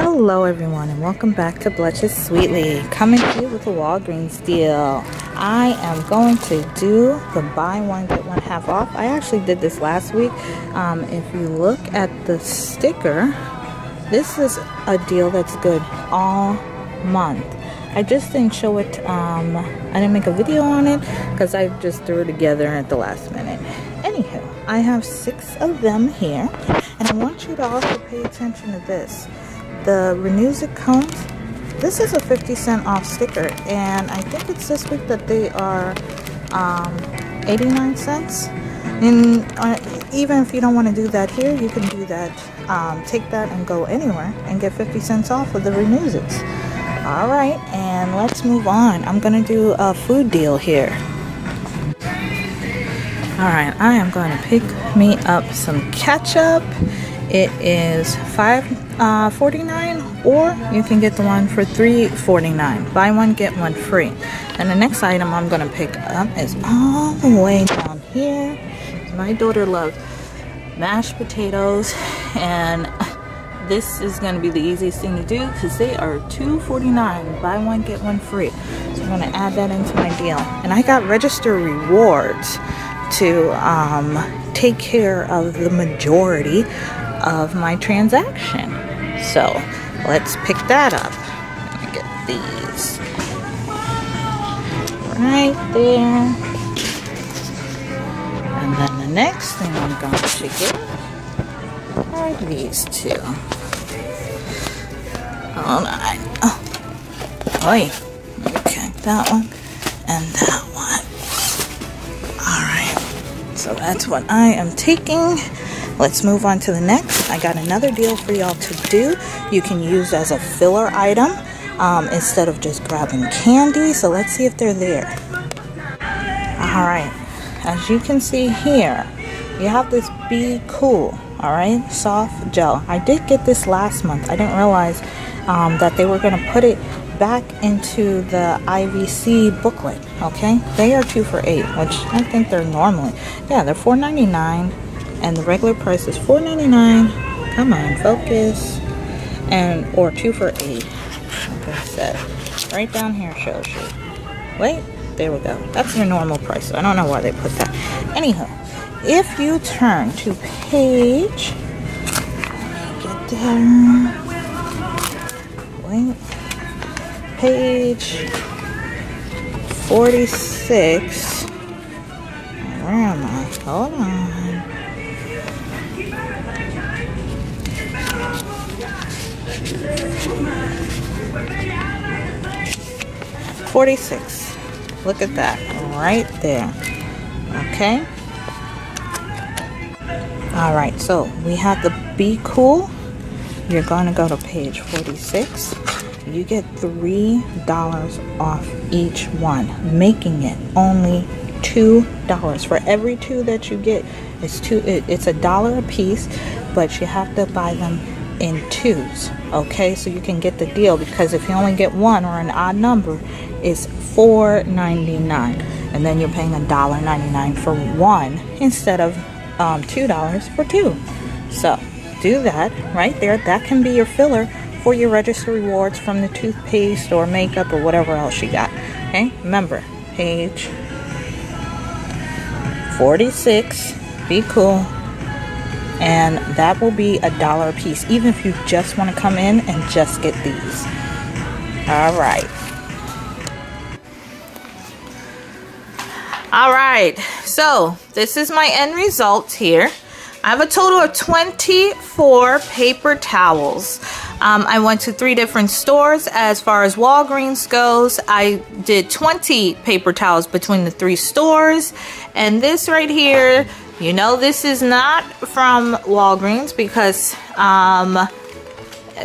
Hello everyone and welcome back to Blushes Sweetly. Coming to you with a Walgreens deal. I am going to do the buy one get one half off. I actually did this last week. Um, if you look at the sticker, this is a deal that's good all month. I just didn't show it, um, I didn't make a video on it because I just threw it together at the last minute. Anywho, I have six of them here and I want you to also pay attention to this the Renewsit cones. This is a 50 cent off sticker, and I think it's this week that they are um, 89 cents. And uh, even if you don't want to do that here, you can do that, um, take that and go anywhere and get 50 cents off of the Renewsits. All right, and let's move on. I'm going to do a food deal here. All right, I am going to pick me up some ketchup. It is five uh, 49 or you can get the one for 3.49 buy one get one free. And the next item I'm gonna pick up is all the way down here. My daughter loves mashed potatoes and this is to be the easiest thing to do because they are $2.49 buy one get one free. So I'm to add that into my deal. And I got register rewards to um, take care of the majority of my transaction so let's pick that up. Get these. Right there. And then the next thing I'm going to get are these two. Hold on. Oh. Oi. Okay, that one and that one. Alright. So that's what I am taking. Let's move on to the next. I got another deal for y'all to do. You can use as a filler item um, instead of just grabbing candy. So let's see if they're there. All right, as you can see here, you have this Be Cool, all right, soft gel. I did get this last month. I didn't realize um, that they were gonna put it back into the IVC booklet, okay? They are two for eight, which I think they're normally, yeah, they're $4.99 and the regular price is $4.99 come on focus. And or two for eight. Like I said right down here shows you. Wait there we go. That's your normal price. I don't know why they put that. Anyhow if you turn to page get there. Wait. Page 46 where am I? Hold on 46 look at that right there. Okay. All right so we have the be cool. You're going to go to page 46 you get three dollars off each one making it only two dollars. For every two that you get it's two it, it's a dollar a piece but you have to buy them in twos okay? So you can get the deal because if you only get one or an odd number it's $4.99 and then you're paying $1.99 for one instead of um, $2 for two. So do that right there. That can be your filler for your register rewards from the toothpaste or makeup or whatever else you got okay? Remember page 46 be cool and that will be a dollar a piece even if you just want to come in and just get these. All right. All right so this is my end result here. I have a total of 24 paper towels. Um, I went to three different stores. As far as Walgreens goes I did 20 paper towels between the three stores. And this right here you know this is not from Walgreens because um,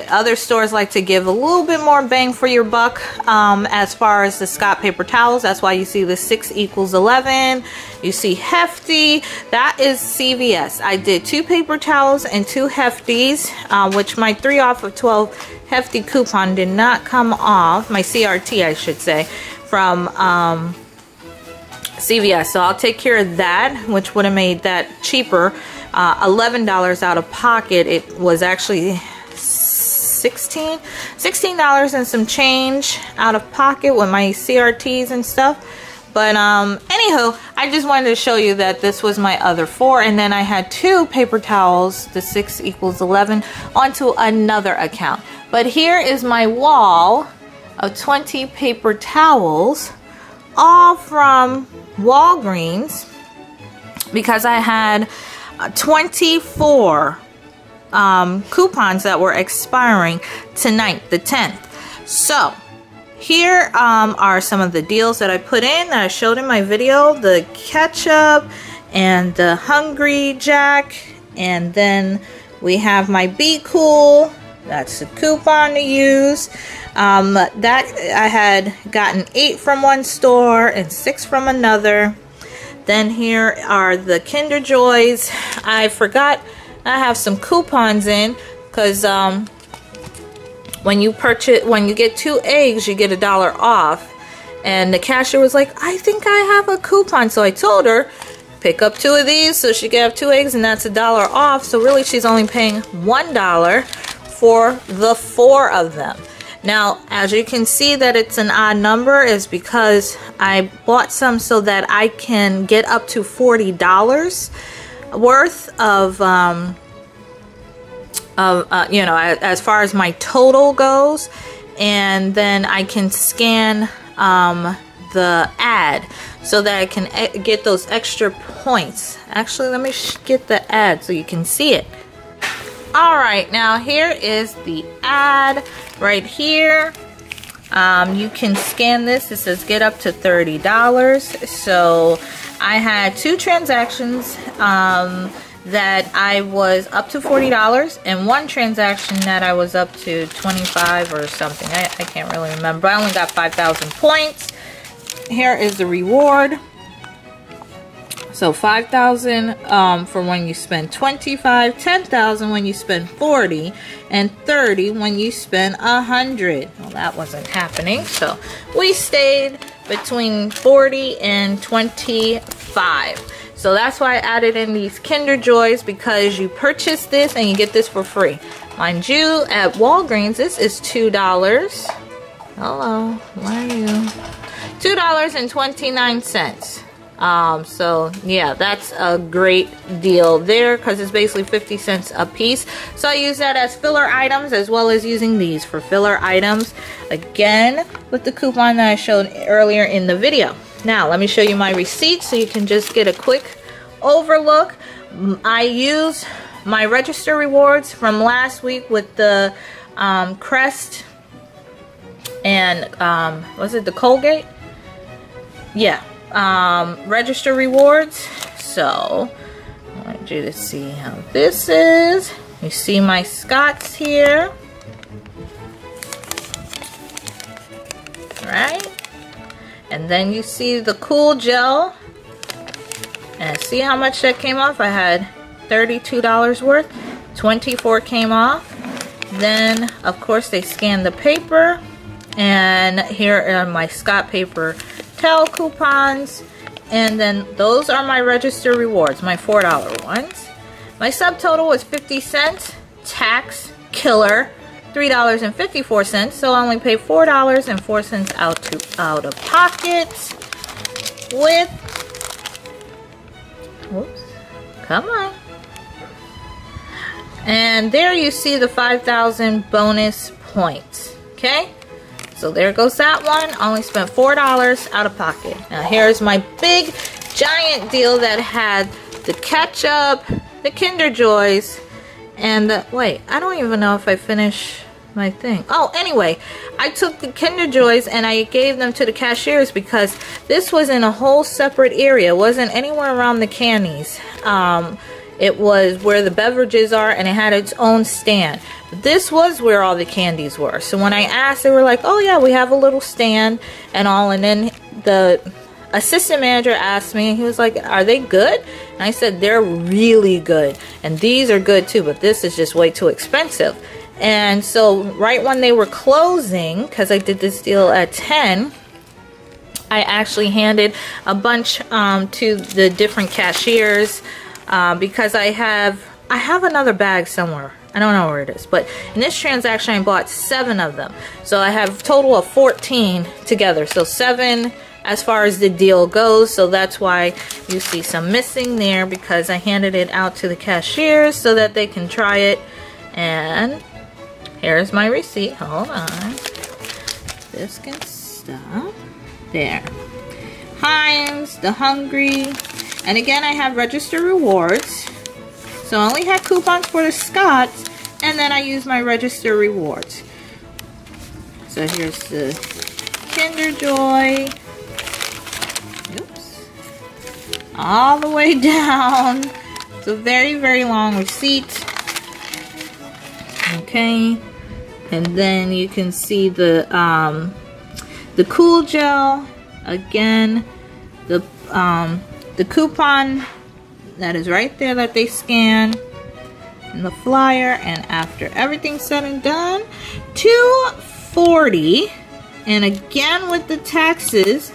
other stores like to give a little bit more bang for your buck um, as far as the Scott paper towels. That's why you see the 6 equals 11. You see Hefty. That is CVS. I did two paper towels and two Hefties, uh, which my 3 off of 12 Hefty coupon did not come off. My CRT, I should say, from... Um, CVS. So I'll take care of that, which would have made that cheaper. Uh, $11 out of pocket. It was actually 16 $16 and some change out of pocket with my CRTs and stuff. But um, anywho, I just wanted to show you that this was my other four. And then I had two paper towels, the six equals 11, onto another account. But here is my wall of 20 paper towels, all from Walgreens, because I had uh, 24 um, coupons that were expiring tonight, the 10th. So, here um, are some of the deals that I put in that I showed in my video. The ketchup and the Hungry Jack. And then we have my Be Cool. That's a coupon to use. Um, that I had gotten eight from one store and six from another. Then here are the Kinder Joys. I forgot I have some coupons in because um, when you purchase when you get two eggs you get a dollar off and the cashier was like I think I have a coupon so I told her pick up two of these so she could have two eggs and that's a dollar off so really she's only paying one dollar for the four of them. Now as you can see that it's an odd number is because I bought some so that I can get up to $40 worth of um, of uh, you know as far as my total goes. And then I can scan um, the ad so that I can get those extra points. Actually let me get the ad so you can see it alright now here is the ad right here um, you can scan this it says get up to $30 so I had two transactions um, that I was up to $40 and one transaction that I was up to 25 or something. I, I can't really remember. I only got 5,000 points. Here is the reward. So 5,000 um, for when you spend 25, 10,000 when you spend 40, and 30 when you spend 100. Well, that wasn't happening. So we stayed between 40 and 25. So that's why I added in these Kinder Joys because you purchase this and you get this for free. Mind you, at Walgreens, this is $2. Hello, where are you? $2.29. Um, so yeah, that's a great deal there because it's basically 50 cents a piece. So I use that as filler items as well as using these for filler items. Again, with the coupon that I showed earlier in the video. Now, let me show you my receipt so you can just get a quick overlook. I use my register rewards from last week with the um, Crest and um, was it the Colgate? Yeah, um, register rewards. So, I want you to see how this is. You see my Scott's here. Right? And then you see the Cool Gel. And see how much that came off? I had $32 worth. 24 came off. Then, of course, they scanned the paper. And here are my Scott Paper Towel coupons. And then those are my register rewards, my $4 ones. My subtotal was 50 cents. Tax killer. $3.54, so I only paid $4.04 out to out of pocket with whoops, come on. And there you see the 5,000 bonus points, okay? So there goes that one. Only spent $4 out of pocket. Now here's my big giant deal that had the ketchup, the Kinder Joys, and the, wait, I don't even know if I finished my thing. Oh, anyway, I took the Kinder Joys and I gave them to the cashiers because this was in a whole separate area. It wasn't anywhere around the candies. Um, it was where the beverages are and it had its own stand. This was where all the candies were. So when I asked, they were like, oh yeah, we have a little stand and all. And then the assistant manager asked me, he was like, are they good? And I said, they're really good. And these are good too, but this is just way too expensive. And so right when they were closing, because I did this deal at 10, I actually handed a bunch um, to the different cashiers uh, because I have I have another bag somewhere I don't know where it is. But in this transaction, I bought seven of them. So I have total of 14 together. So seven as far as the deal goes. So that's why you see some missing there because I handed it out to the cashiers so that they can try it. And here's my receipt. Hold on. This can stop. There. Heinz, the Hungry. And again, I have register rewards. So I only had coupons for the Scott's. And then I use my register rewards. So here's the Kinder Joy. Oops. All the way down. It's a very, very long receipt. Okay. And then you can see the um, the cool gel. Again, the um, the coupon that is right there that they scan and the flyer and after everything's said and done 240 and again with the taxes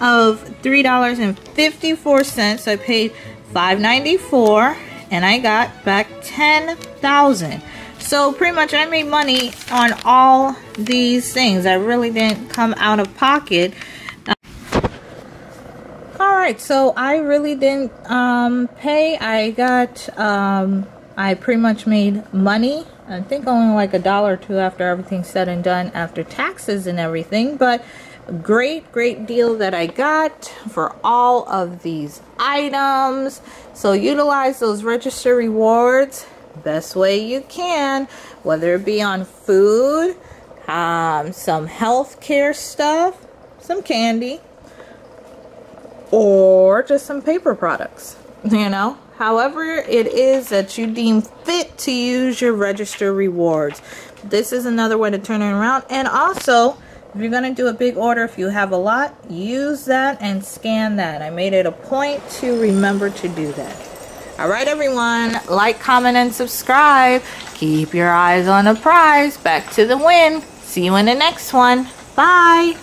of $3.54 so I paid 594 and I got back 10,000 so pretty much I made money on all these things. I really didn't come out of pocket right so I really didn't um, pay. I got um, I pretty much made money. I think only like a dollar or two after everything's said and done after taxes and everything but great great deal that I got for all of these items. So utilize those register rewards best way you can whether it be on food um, some health care stuff some candy or just some paper products you know however it is that you deem fit to use your register rewards this is another way to turn it around and also if you're going to do a big order, if you have a lot, use that and scan that. I made it a point to remember to do that. All right, everyone. Like, comment, and subscribe. Keep your eyes on the prize. Back to the win. See you in the next one. Bye.